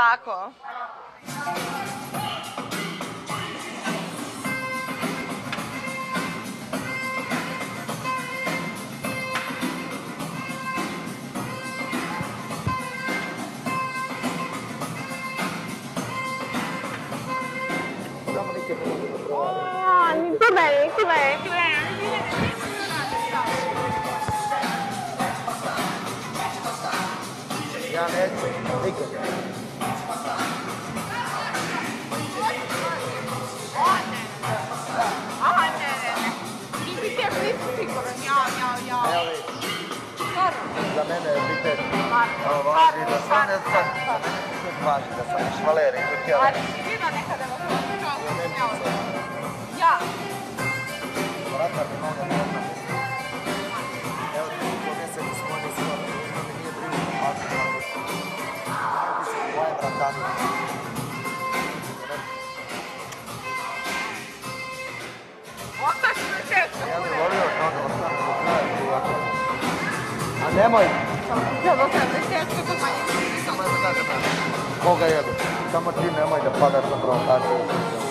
taco. Oh, muito bem, muito bem, muito bem. Yeah, man. Take it. Валерий, тут я. Nemoj. Koga jedu? Samo ti nemoj da padaš na provokaciju.